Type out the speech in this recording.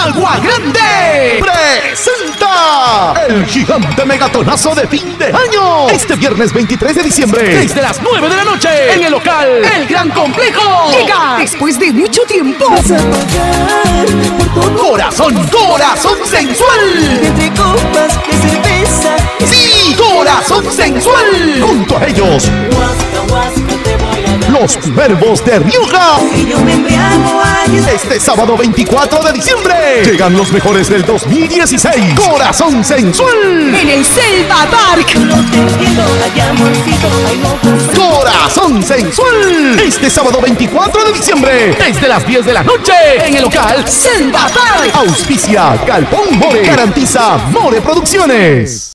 Agua Grande presenta el gigante megatonazo de fin de año. Este viernes 23 de diciembre, desde las 9 de la noche, en el local El Gran Complejo. Llega después de mucho tiempo. Corazón, corazón sensual. Entre copas de cerveza. Sí, corazón sensual. Junto a ellos, los cuervos de Rioja. Y yo me embriago ay, Este sábado 24 de diciembre llegan los mejores del 2016. Corazón sensual. en el Selva Park. Corazón sensual. Este sábado 24 de diciembre desde las 10 de la noche en el local Selva Park. Auspicia Galpón More. Garantiza More Producciones.